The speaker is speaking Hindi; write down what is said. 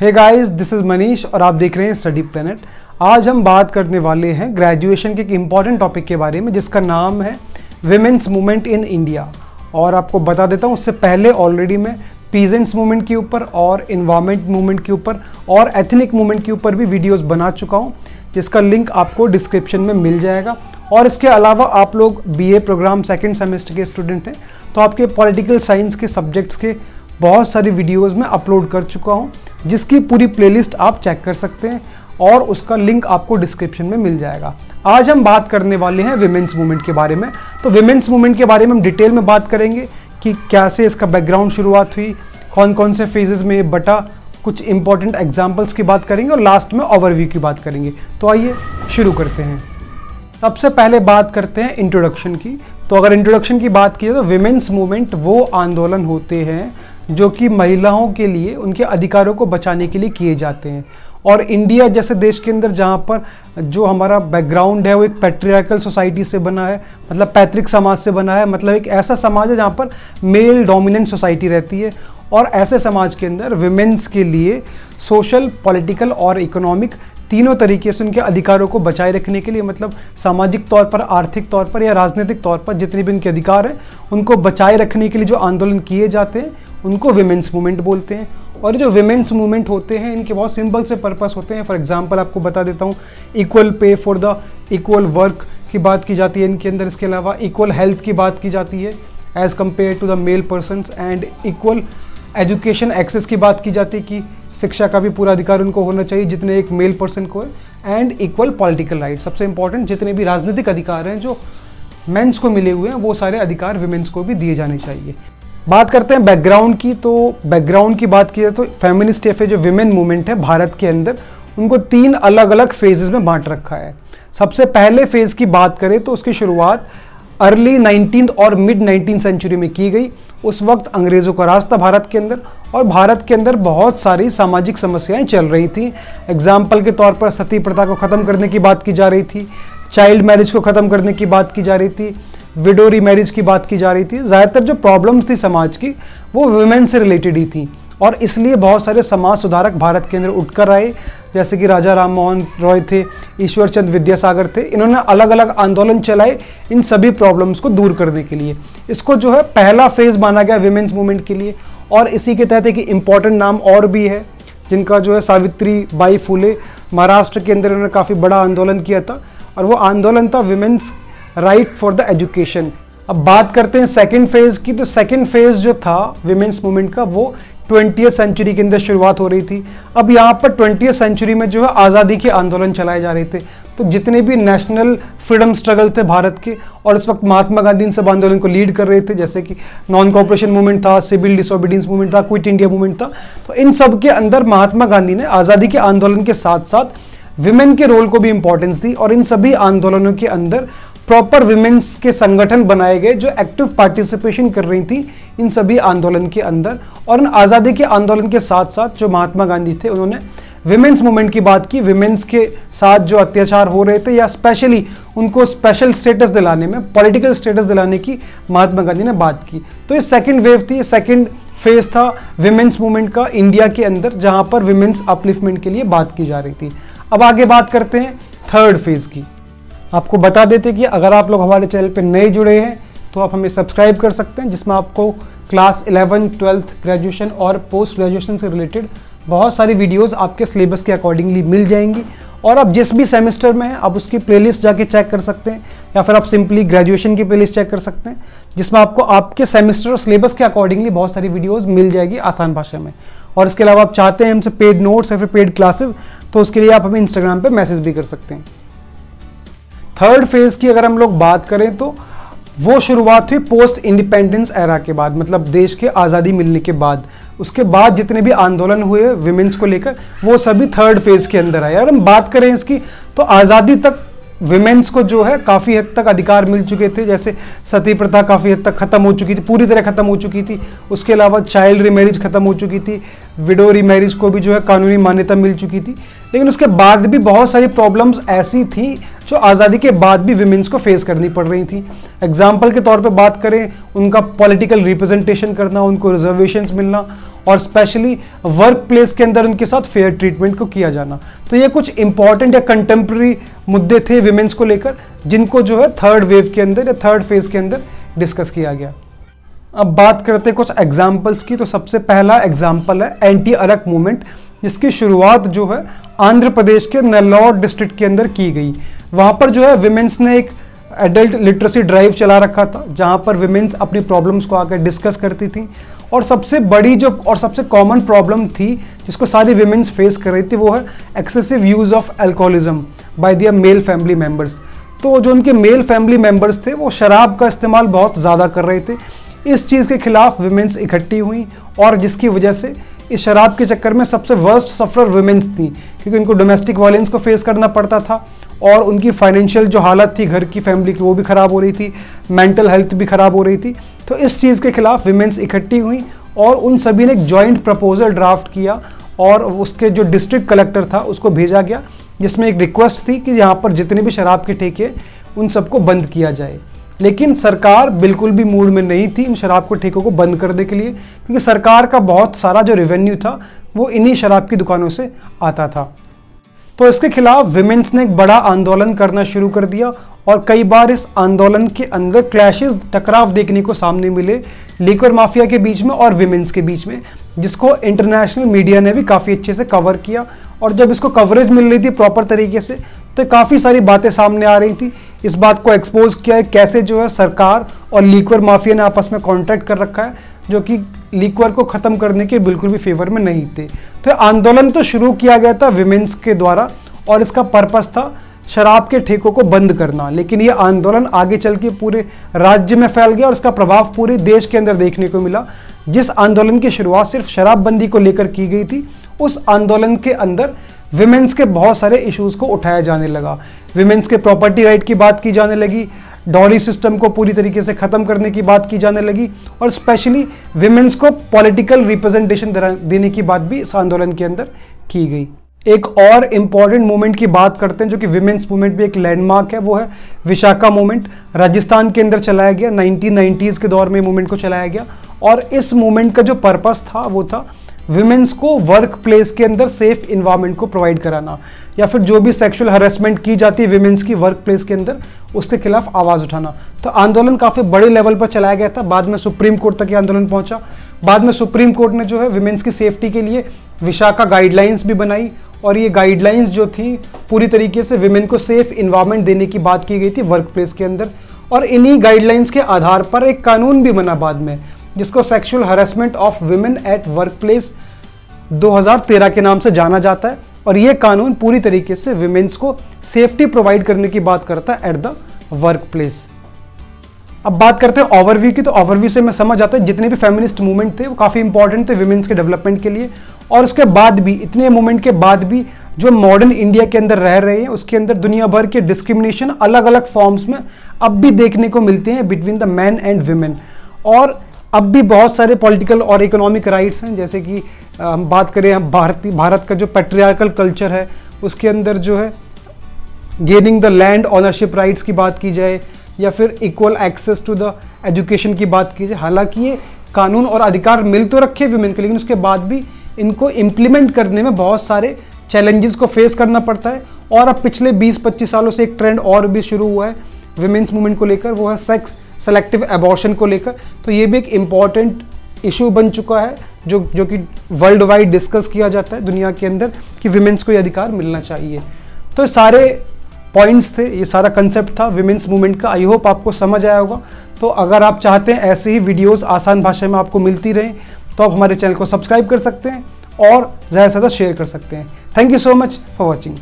Hey guys this is Manish और आप देख रहे हैं स्टडी प्लेनेट आज हम बात करने वाले हैं ग्रेजुएशन के एक इंपॉर्टेंट टॉपिक के बारे में, जिसका नाम है विमेंस मूवमेंट इन इंडिया और आपको बता देता हूँ, उससे पहले ऑलरेडी मैं पीजेंट्स मूवमेंट के ऊपर और इन्वायरमेंट मूवमेंट के ऊपर और एथनिक मूवमेंट के ऊपर भी वीडियोज़ बना चुका हूँ, जिसका लिंक आपको डिस्क्रिप्शन में मिल जाएगा। और इसके अलावा आप लोग बीए प्रोग्राम सेकेंड सेमेस्टर के स्टूडेंट हैं तो आपके पॉलिटिकल साइंस के सब्जेक्ट्स के बहुत सारी वीडियोज़ में अपलोड कर चुका हूँ, जिसकी पूरी प्लेलिस्ट आप चेक कर सकते हैं और उसका लिंक आपको डिस्क्रिप्शन में मिल जाएगा। आज हम बात करने वाले हैं विमेंस मूवमेंट के बारे में। तो विमेंस मूवमेंट के बारे में हम डिटेल में बात करेंगे कि कैसे इसका बैकग्राउंड शुरुआत हुई कौन कौन से फेजेस में ये बटा, कुछ इंपॉर्टेंट एग्जाम्पल्स की बात करेंगे और लास्ट में ओवरव्यू की बात करेंगे। तो आइए शुरू करते हैं। सबसे पहले बात करते हैं इंट्रोडक्शन की। तो अगर इंट्रोडक्शन की बात की तो विमेंस मूवमेंट वो आंदोलन होते हैं जो कि महिलाओं के लिए, उनके अधिकारों को बचाने के लिए किए जाते हैं। और इंडिया जैसे देश के अंदर जहाँ पर जो हमारा बैकग्राउंड है, वो एक पैट्रियार्कल सोसाइटी से बना है मतलब पैतृक समाज से बना है मतलब एक ऐसा समाज है जहाँ पर मेल डोमिनेंट सोसाइटी रहती है। और ऐसे समाज के अंदर विमेंस के लिए सोशल पॉलिटिकल और इकोनॉमिक तीनों तरीके से उनके अधिकारों को बचाए रखने के लिए मतलब सामाजिक तौर पर, आर्थिक तौर पर या राजनीतिक तौर पर जितने भी उनके अधिकार हैं, उनको बचाए रखने के लिए जो आंदोलन किए जाते हैं उनको विमेंस मूवमेंट बोलते हैं। और जो विमेंस मूवमेंट होते हैं, इनके बहुत सिंपल से पर्पस होते हैं। फॉर एग्जांपल आपको बता देता हूँ equal pay for the equal work की बात की जाती है इनके अंदर। इसके अलावा इक्वल हेल्थ की बात की जाती है as compared to the male persons and equal education access की बात की जाती है कि शिक्षा का भी पूरा अधिकार उनको होना चाहिए, जितने एक मेल पर्सन को है। एंड इक्वल पॉलिटिकल राइट सबसे इंपॉर्टेंट जितने भी राजनीतिक अधिकार हैं, जो मेंस को मिले हुए हैं, वो सारे अधिकार विमेंस को भी दिए जाने चाहिए। बात करते हैं बैकग्राउंड की तो बैकग्राउंड की बात की जाए तो फेमिनिस्ट या फिर जो विमेन मूवमेंट है भारत के अंदर, उनको तीन अलग अलग फेजेस में बांट रखा है। सबसे पहले फ़ेज़ की बात करें तो उसकी शुरुआत अर्ली नाइनटीन और मिड नाइनटीन सेंचुरी में की गई। उस वक्त अंग्रेज़ों का रास्ता भारत के अंदर और भारत के अंदर बहुत सारी सामाजिक समस्याएँ चल रही थी। एग्ज़ाम्पल के तौर पर सती प्रथा को ख़त्म करने की बात की जा रही थी चाइल्ड मैरिज को ख़त्म करने की बात की जा रही थी विडोरी रीमैरिज की बात की जा रही थी। ज़्यादातर जो प्रॉब्लम्स थी समाज की, वो वुमेन से रिलेटेड ही थी। और इसलिए बहुत सारे समाज सुधारक भारत के अंदर उठकर आए। जैसे कि राजा राम मोहन रॉय थे, ईश्वर चंद विद्यासागर थे, इन्होंने अलग अलग आंदोलन चलाए इन सभी प्रॉब्लम्स को दूर करने के लिए। इसको जो है पहला फ़ेज़ माना गया विमेंस मूवमेंट के लिए। और इसी के तहत एक इंपॉर्टेंट नाम और भी है, जिनका जो है सावित्री बाई फूले महाराष्ट्र के अंदर इन्होंने काफ़ी बड़ा आंदोलन किया था। और वो आंदोलन था women's right for the education अब बात करते हैं सेकेंड फ़ेज़ की तो सेकेंड फ़ेज़ जो था विमेंस मूवमेंट का, वो ट्वेंटी सेंचुरी के अंदर शुरुआत हो रही थी। अब यहाँ पर ट्वेंटी सेंचुरी में जो है आज़ादी के आंदोलन चलाए जा रहे थे। तो जितने भी नेशनल फ्रीडम स्ट्रगल थे भारत के, और इस वक्त महात्मा गांधी इन सब आंदोलन को लीड कर रहे थे, जैसे कि नॉन कॉपरेशन मूवमेंट था सिविल डिसोबीडियंस मूवमेंट था क्विट इंडिया मूवमेंट था तो इन सब के अंदर महात्मा गांधी ने आज़ादी के आंदोलन के साथ साथ विमेन के रोल को भी इंपॉर्टेंस दी, और इन सभी आंदोलनों के अंदर प्रॉपर विमेंस के संगठन बनाए गए जो एक्टिव पार्टिसिपेशन कर रही थी इन सभी आंदोलन के अंदर और इन आज़ादी के आंदोलन के साथ साथ जो महात्मा गांधी थे, उन्होंने विमेंस मूवमेंट की बात की विमेंस के साथ जो अत्याचार हो रहे थे या स्पेशली उनको स्पेशल स्टेटस दिलाने में पॉलिटिकल स्टेटस दिलाने की महात्मा गांधी ने बात की। तो ये सेकेंड वेव थी सेकेंड फ़ेज़ था विमेंस मूवमेंट का इंडिया के अंदर, जहाँ पर विमेंस अपलिफ्टमेंट के लिए बात की जा रही थी। अब आगे बात करते हैं थर्ड फ़ेज़ की। आपको बता देते कि अगर आप लोग हमारे चैनल पर नए जुड़े हैं तो आप हमें सब्सक्राइब कर सकते हैं जिसमें आपको क्लास 11, ट्वेल्थ ग्रेजुएशन और पोस्ट ग्रेजुएशन से रिलेटेड बहुत सारी वीडियोस आपके सिलेबस के अकॉर्डिंगली मिल जाएँगी। और आप जिस भी सेमेस्टर में हैं आप उसकी प्लेलिस्ट जाके चेक कर सकते हैं या फिर आप सिंपली ग्रेजुएशन की प्लेलिस्ट चेक कर सकते हैं जिसमें आपको आपके सेमेस्टर और सिलेबस के अकॉर्डिंगली बहुत सारी वीडियोज़ मिल जाएगी आसान भाषा में। और इसके अलावा आप चाहते हैं हमसे पेड नोट्स या फिर पेड क्लासेज तो उसके लिए आप हमें इंस्टाग्राम पर मैसेज भी कर सकते हैं। थर्ड फ़ेज़ की अगर हम लोग बात करें तो वो शुरुआत हुई पोस्ट इंडिपेंडेंस एरा के बाद मतलब देश के आज़ादी मिलने के बाद। उसके बाद जितने भी आंदोलन हुए विमेंस को लेकर, वो सभी थर्ड फ़ेज़ के अंदर आए। अगर हम बात करें इसकी तो आज़ादी तक विमेंस को जो है काफ़ी हद तक अधिकार मिल चुके थे। जैसे सती प्रथा काफ़ी हद तक ख़त्म हो चुकी थी, पूरी तरह ख़त्म हो चुकी थी। उसके अलावा चाइल्ड रीमैरिज ख़त्म हो चुकी थी। विडो रीमैरिज को भी जो है कानूनी मान्यता मिल चुकी थी। लेकिन उसके बाद भी बहुत सारी प्रॉब्लम्स ऐसी थी जो आज़ादी के बाद भी विमेंस को फेस करनी पड़ रही थी। एग्ज़ाम्पल के तौर पे बात करें, उनका पॉलिटिकल रिप्रेजेंटेशन करना, उनको रिजर्वेशन मिलना और स्पेशली वर्क प्लेस के अंदर उनके साथ फेयर ट्रीटमेंट को किया जाना। तो ये कुछ इंपॉर्टेंट या कंटेम्प्रेरी मुद्दे थे विमेंस को लेकर, जिनको जो है थर्ड वेव के अंदर या थर्ड फ़ेज़ के अंदर डिस्कस किया गया। अब बात करते हैं कुछ एग्जाम्पल्स की। तो सबसे पहला एग्ज़ाम्पल है एंटी अरक मूवमेंट जिसकी शुरुआत जो है आंध्र प्रदेश के नेल्लौर डिस्ट्रिक्ट के अंदर की गई। वहाँ पर जो है विमेंस ने एक एडल्ट लिटरेसी ड्राइव चला रखा था, जहाँ पर विमेंस अपनी प्रॉब्लम्स को आकर डिस्कस करती थी। और सबसे बड़ी जो, और सबसे कॉमन प्रॉब्लम थी, जिसको सारी विमेंस फेस कर रही थी, वो है excessive use of alcoholism by their male family members तो जो उनके मेल फैमिली मेंबर्स थे, वो शराब का इस्तेमाल बहुत ज़्यादा कर रहे थे। इस चीज़ के खिलाफ वुमेंस इकट्ठी हुई, और जिसकी वजह से इस शराब के चक्कर में सबसे वर्स्ट सफ़र वुमेंस थी, क्योंकि उनको डोमेस्टिक वायलेंस को फेस करना पड़ता था। और उनकी फाइनेंशियल जो हालत थी घर की फैमिली की, वो भी ख़राब हो रही थी मेंटल हेल्थ भी ख़राब हो रही थी। तो इस चीज़ के खिलाफ विमेंस इकट्ठी हुई और उन सभी ने एक जॉइंट प्रपोजल ड्राफ्ट किया और उसके जो डिस्ट्रिक्ट कलेक्टर था, उसको भेजा गया, जिसमें एक रिक्वेस्ट थी कि यहाँ पर जितने भी शराब के ठेके उन सबको बंद किया जाए। लेकिन सरकार बिल्कुल भी मूड में नहीं थी इन शराब को ठेकों को बंद करने के लिए, क्योंकि सरकार का बहुत सारा जो रेवेन्यू था, वो इन्हीं शराब की दुकानों से आता था। तो इसके खिलाफ विमेंस ने एक बड़ा आंदोलन करना शुरू कर दिया और कई बार इस आंदोलन के अंदर क्लैशेस टकराव देखने को सामने मिले लिकर माफिया के बीच में और विमेंस के बीच में, जिसको इंटरनेशनल मीडिया ने भी काफ़ी अच्छे से कवर किया। और जब इसको कवरेज मिल रही थी प्रॉपर तरीके से तो काफ़ी सारी बातें सामने आ रही थी। इस बात को एक्सपोज किया है कैसे जो है सरकार और लीक्वर माफिया ने आपस में कॉन्ट्रैक्ट कर रखा है। जो कि लीक्वर को ख़त्म करने के बिल्कुल भी फेवर में नहीं थे। तो आंदोलन तो शुरू किया गया था विमेंस के द्वारा और इसका पर्पस था शराब के ठेकों को बंद करना। लेकिन ये आंदोलन आगे चल के पूरे राज्य में फैल गया और इसका प्रभाव पूरे देश के अंदर देखने को मिला। जिस आंदोलन की शुरुआत सिर्फ़ शराबबंदी को लेकर की गई थी, उस आंदोलन के अंदर विमेंस के बहुत सारे इश्यूज़ को उठाया जाने लगा। विमेंस के प्रॉपर्टी राइट की बात की जाने लगी डॉरी सिस्टम को पूरी तरीके से ख़त्म करने की बात की जाने लगी और स्पेशली विमेंस को पॉलिटिकल रिप्रेजेंटेशन देने की बात भी इस आंदोलन के अंदर की गई। एक और इंपॉर्टेंट मूवमेंट की बात करते हैं जो कि विमेंस मूवमेंट भी एक लैंडमार्क है, वो है विशाखा मूवमेंट राजस्थान के अंदर चलाया गया 1990s के दौर में मूवमेंट को चलाया गया और इस मूवमेंट का जो पर्पस था, वो था विमेंस को वर्क प्लेस के अंदर सेफ़ इन्वायरमेंट को प्रोवाइड कराना। या फिर जो भी सेक्सुअल हरेसमेंट की जाती है विमेंस की वर्क प्लेस के अंदर, उसके खिलाफ आवाज़ उठाना। तो आंदोलन काफ़ी बड़े लेवल पर चलाया गया था। बाद में सुप्रीम कोर्ट तक ये आंदोलन पहुँचा। बाद में सुप्रीम कोर्ट ने जो है विमेंस की सेफ्टी के लिए विशाखा गाइडलाइंस भी बनाई और ये गाइडलाइंस जो थी, पूरी तरीके से विमेन को सेफ़ इन्वायरमेंट देने की बात की गई थी वर्क प्लेस के अंदर। और इन्हीं गाइडलाइंस के आधार पर एक कानून भी बना बाद में, जिसको sexual harassment of women at workplace 2013 के नाम से जाना जाता है। और ये कानून पूरी तरीके से वुमेन्स को सेफ्टी प्रोवाइड करने की बात करता है एट द वर्क प्लेस अब बात करते हैं ओवरव्यू की तो ओवरव्यू से मैं समझ आता है जितने भी फेमिनिस्ट मूवमेंट थे, वो काफ़ी इंपॉर्टेंट थे वुमेन्स के डेवलपमेंट के लिए। और उसके बाद भी, इतने मूवमेंट के बाद भी जो मॉडर्न इंडिया के अंदर रह रहे हैं, उसके अंदर दुनिया भर के डिस्क्रिमिनेशन अलग अलग फॉर्म्स में अब भी देखने को मिलते हैं between the man and women और अब भी बहुत सारे पॉलिटिकल और इकोनॉमिक राइट्स हैं, जैसे कि हम बात करें हम भारतीय भारत का जो पेट्रियार्कल कल्चर है, उसके अंदर जो है gaining the land ownership rights की बात की जाए, या फिर equal access to the education की बात की जाए, हालाँकि ये कानून और अधिकार मिल तो रखे वुमेन के, लेकिन उसके बाद भी इनको इम्प्लीमेंट करने में बहुत सारे चैलेंजेस को फेस करना पड़ता है। और अब पिछले 20-25 सालों से एक ट्रेंड और भी शुरू हुआ है विमेंस मूवमेंट को लेकर, वो है सेक्स सेलेक्टिव एबॉर्शन को लेकर। तो ये भी एक इंपॉर्टेंट इशू बन चुका है, जो जो कि वर्ल्ड वाइड डिस्कस किया जाता है दुनिया के अंदर कि विमेंस को ये अधिकार मिलना चाहिए। तो सारे पॉइंट्स थे, ये सारा कंसेप्ट था विमेंस मूवमेंट का। आई होप आपको समझ आया होगा। तो अगर आप चाहते हैं ऐसे ही वीडियोस आसान भाषा में आपको मिलती रहें तो आप हमारे चैनल को सब्सक्राइब कर सकते हैं और ज़्यादा से ज़्यादा शेयर कर सकते हैं। Thank you so much for watching